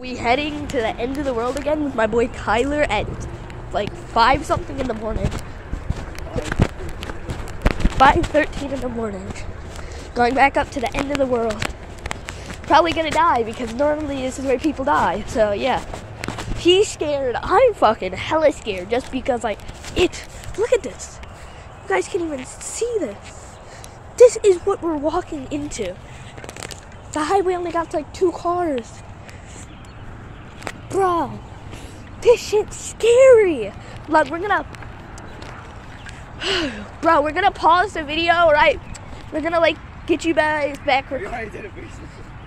We heading to the end of the world again with my boy Kyler at like five something in the morning. Five thirteen in the morning. Going back up to the end of the world. Probably gonna die because normally this is where people die. So yeah. He's scared. I'm fucking hella scared just because like it look at this. You guys can't even see this. This is what we're walking into. The highway only got like two cars. Bro, this shit's scary. Look, we're gonna, bro, we're gonna pause the video, right? We're gonna like get you guys back.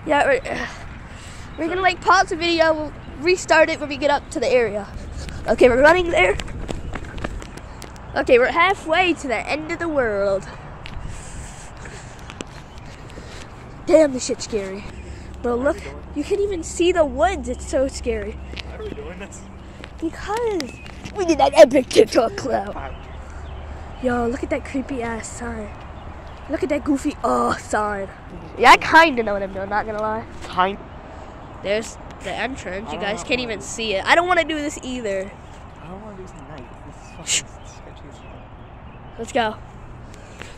Yeah, we're, we're gonna like pause the video, we'll restart it when we get up to the area. Okay, we're running there. Okay, we're halfway to the end of the world. Damn, this shit's scary. Bro, look, you can even see the woods. It's so scary. Why are we doing this? Because we did that epic TikTok clout. Yo, look at that creepy ass sign. Look at that goofy oh sign. Yeah, I kinda know what I'm doing, not gonna lie. Kind. There's the entrance. You guys can't even see it. I don't wanna do this either. I don't want to do this night. This is fucking sketchy as hell. Let's go.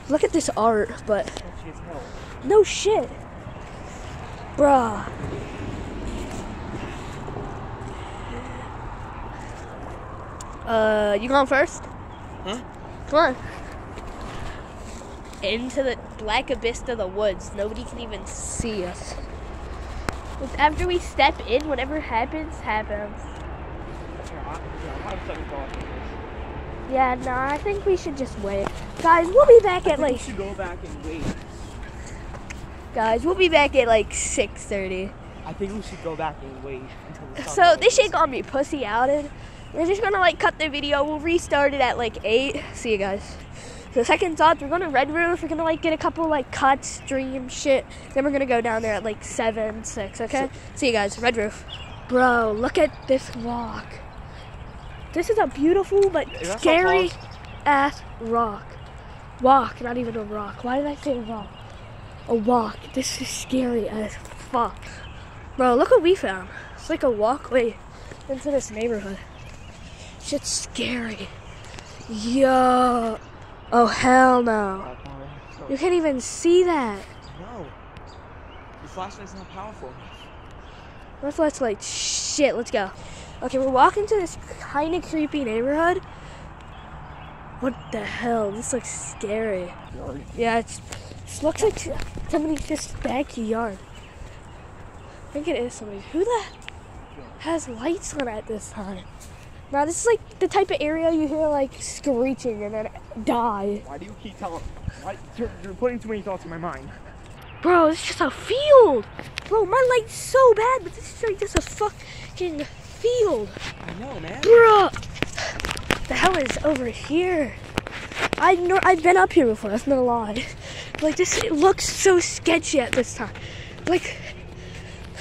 Look at this art, but Sketchy as hell. no shit. Bruh. Uh, you going first? Huh? Come on. Into the black abyss of the woods. Nobody can even see us. After we step in, whatever happens, happens. Yeah, no, I'm second thought. Yeah, nah, I think we should just wait. Guys, we'll be back at We like should go back and wait. Guys, we'll be back at like 6:30. I think we should go back and wait until the So goes. this shit gonna be pussy outed. We're just gonna like cut the video. We'll restart it at like eight. See you guys. So second thoughts, we're gonna Red Roof. We're gonna like get a couple like cuts, stream shit. Then we're gonna go down there at like seven, six. Okay. See you guys. Red Roof. Bro, look at this rock. This is a beautiful but so scary ass rock. Walk, not even a rock. Why did I say rock? A walk. This is scary as fuck. Bro, look what we found. It's like a walkway into this neighborhood. Shit's scary. Yo. Oh, hell no. You can't even see that. No. Your flashlight's not powerful. My flashlight. Shit, let's go. Okay, we're walking to this kind of creepy neighborhood. What the hell? This looks scary. Yeah, it's, it looks like somebody's just backyard. I think it is somebody. Who the has lights on at this time? Now this is like the type of area you hear like screeching and then die. Why do you keep telling? Why you're, you're putting too many thoughts in my mind? Bro, it's just a field. Bro, my light's so bad, but this is like just a fucking field. I know, man. Bro, the hell is over here? I know I've been up here before. That's not a lie. Like this, it looks so sketchy at this time. Like,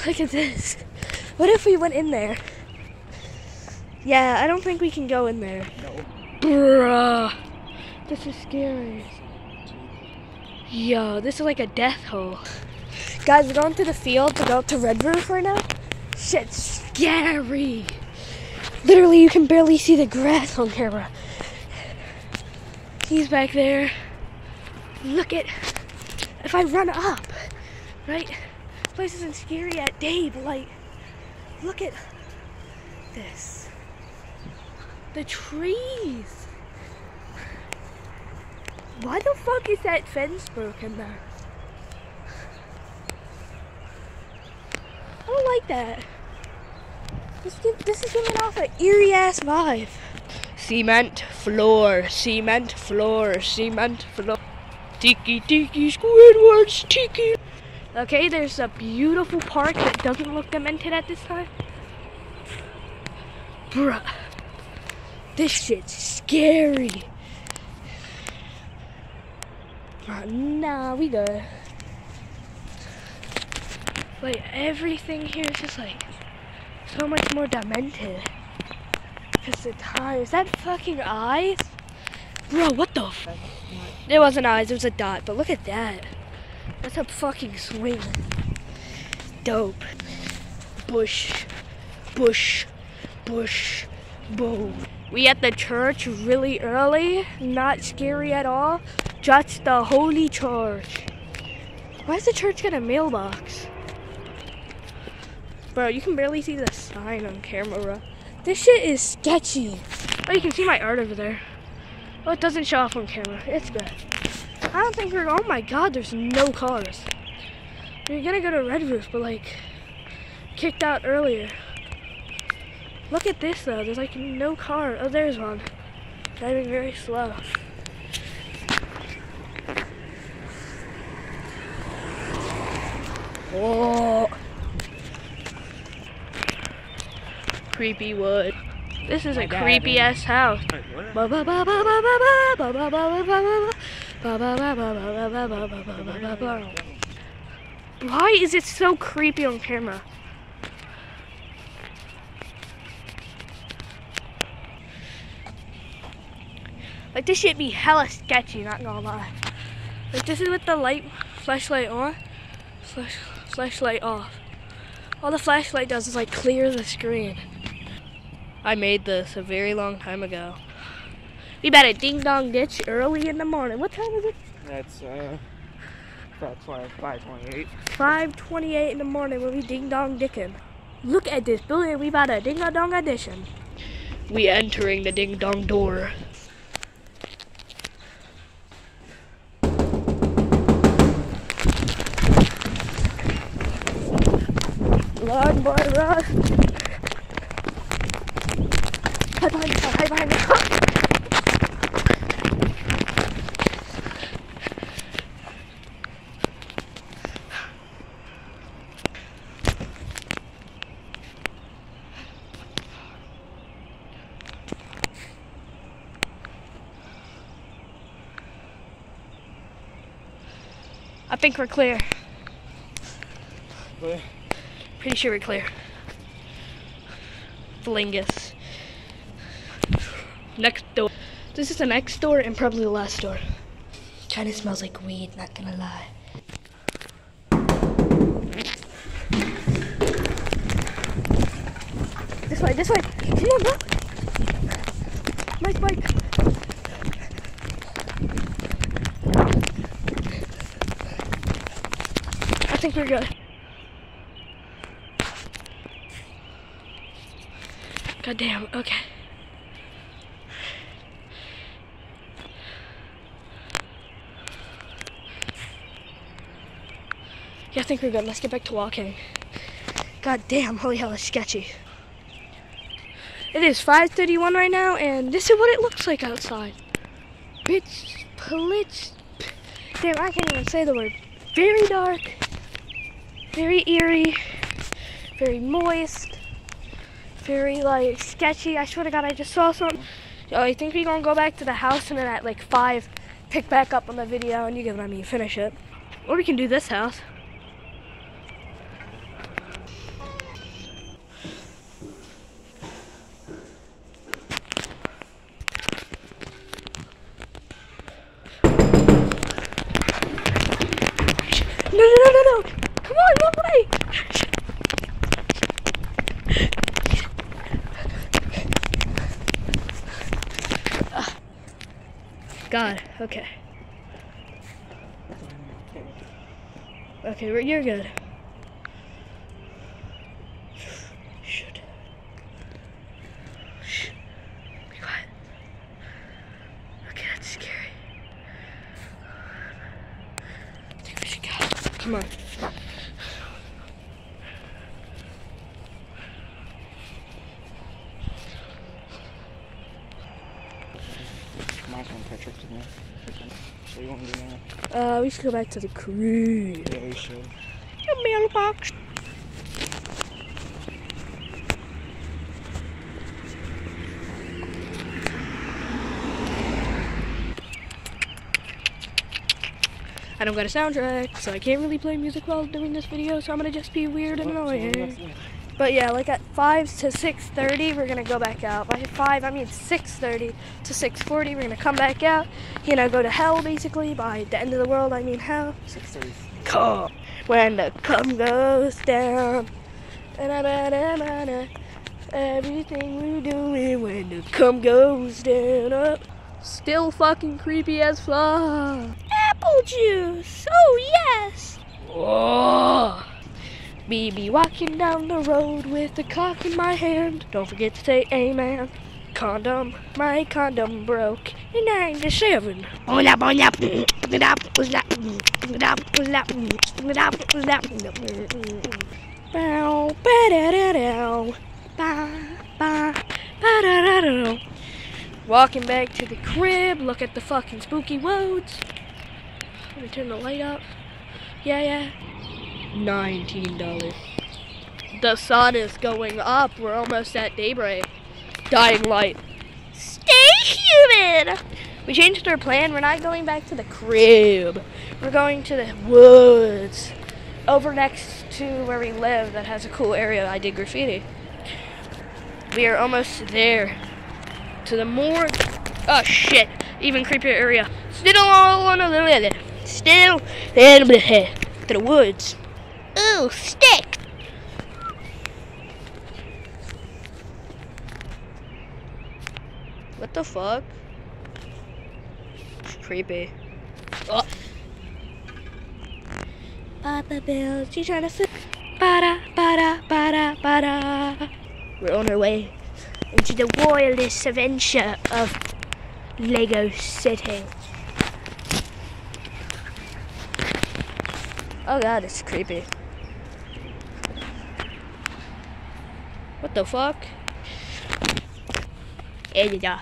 look at this. What if we went in there? Yeah, I don't think we can go in there. No. Bruh, this is scary. Yo, this is like a death hole. Guys, we're going through the field to go up to Red Roof right now. Shit's scary. Literally, you can barely see the grass on camera. He's back there. Look at. If I run up, right? Place isn't scary at day, but like, look at this. The trees. Why the fuck is that fence broken there? I don't like that. This, give, this is giving off an eerie ass vibe. Cement floor, cement floor, cement floor. Tiki tiki Squidward's tiki. Okay, there's a beautiful park that doesn't look demented at this time. Bruh. This shit's scary. Bruh, nah, we good. Like, everything here is just like so much more demented. Cause the time, is that fucking eyes? Bro, what the It wasn't eyes, it was a dot, but look at that. That's a fucking swing. Dope. Bush. Bush, bush, boom. We at the church really early, not scary at all. Just the holy church. Why does the church get a mailbox? Bro, you can barely see the sign on camera. This shit is sketchy. Oh, you can see my art over there. Oh, it doesn't show off on camera. It's good. I don't think we're. Oh my god, there's no cars. We're gonna go to Red Roof, but like, kicked out earlier. Look at this though. There's like no car. Oh, there's one. Driving very slow. Whoa. Creepy wood. This is a creepy ass house. Why is it so creepy on camera? Like this should be hella sketchy, not gonna lie. Like this is with the light flashlight on, flash flashlight off. All the flashlight does is like clear the screen. I made this a very long time ago. We better ding dong ditch early in the morning. What time is it? That's uh, that's why five twenty-eight. 5:28 in the morning when we ding dong dickin'. Look at this building. We about a ding dong addition. We entering the ding dong door. Run, boy, run. Hide behind the car, hide behind the car. I think we're clear. But Pretty sure we're clear. Flingus. Next door. This is the next door and probably the last door. Kinda smells like weed, not gonna lie. This way, this way. Come on, bro. Nice bike. Think we're good. God damn, okay. Yeah, I think we're good. Let's get back to walking. God damn, holy hell, it's sketchy. It is 5.31 right now, and this is what it looks like outside. Bitch, blitz. Damn, I can't even say the word. Very dark, very eerie, very moist, very like sketchy. I swear to God, I just saw something. Yo, I think we're gonna go back to the house and then at like five, pick back up on the video and you get what I mean, finish it. Or we can do this house. No, no, no, no, no! Come on, run away! Ah. God, okay. Okay, you're good. Shit. Shh. Be quiet. Okay, that's scary. I think we should go. Come on. mine's gonna catch up to me. What do you want me to do now? Uh, we should go back to the crew. Yeah, we should. Your mailbox. I don't got a soundtrack, so I can't really play music while doing this video, so I'm gonna just be weird and annoying. But yeah, like at 5 to 6.30, we're gonna go back out. By 5, I mean 6.30 to 6.40, we're gonna come back out. You know, go to hell, basically. By the end of the world, I mean hell. Six thirty. Come when the cum goes down. Everything we're doing when the cum goes down up. Still fucking creepy as fuck. Apple juice. Oh yes. Oh. Me be walking down the road with a cock in my hand. Don't forget to say amen. Condom, my condom broke in 97. Bola, bola, Bow, ba-da-da-dow. Ba, ba, ba-da-da-da-dow. Walking back to the crib, look at the fucking spooky woods. Let me turn the light up. Yeah, yeah. $19. The sun is going up. We're almost at daybreak. Dying light. Stay human! We changed our plan. We're not going back to the crib. We're going to the woods. Over next to where we live that has a cool area I did graffiti. We are almost there. To the more oh shit. Even creepier area. Still on Still to the woods. Ooh, stick! What the fuck? It's creepy. Oh. Papa Bill, she's trying to flip. Bada, bada, bada, bada. We're on our way into the wildest adventure of Lego City. Oh god, it's creepy. The fuck? Yeah.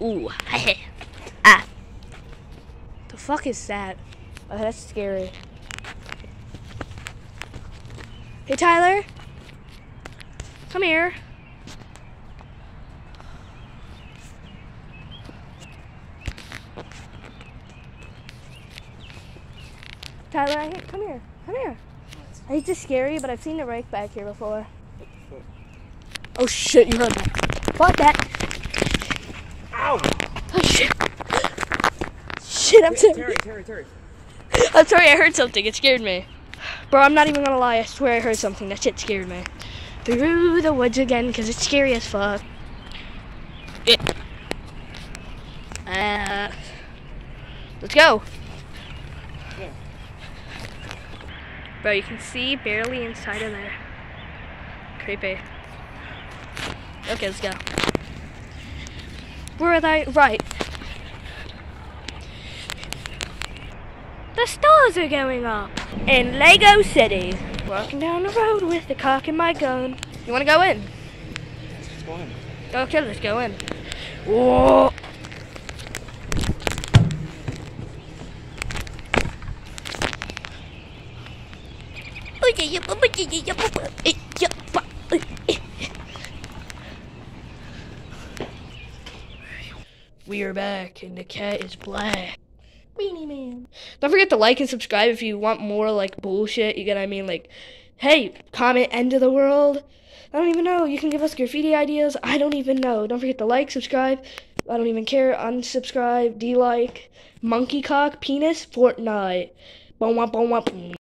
Ooh. ah. The fuck is that? Oh, that's scary. Hey, Tyler. Come here. Tyler, come here. Come here. I hate to scare you, but I've seen the rake back here before. Oh shit, you heard that. Fuck that. Ow! Oh shit. Shit, I'm sorry. Terry, Terry, Terry. I'm sorry, I heard something. It scared me. Bro, I'm not even gonna lie. I swear I heard something. That shit scared me. Through the woods again, because it's scary as fuck. It. Uh, let's go. Yeah. Bro, you can see barely inside of there. Creepy. Okay, let's go. Where are they? Right. The stars are going up in Lego City. Walking down the road with the cock in my gun. You wanna go in? Let's go in. Okay, let's go in. Whoa. We are back, and the cat is black. Weenie Man. Don't forget to like and subscribe if you want more like bullshit. You get what I mean? Like, hey, comment end of the world. I don't even know. You can give us graffiti ideas. I don't even know. Don't forget to like, subscribe. I don't even care. Unsubscribe, D like, monkey cock, penis, Fortnite. Boom, boom, boom, boom.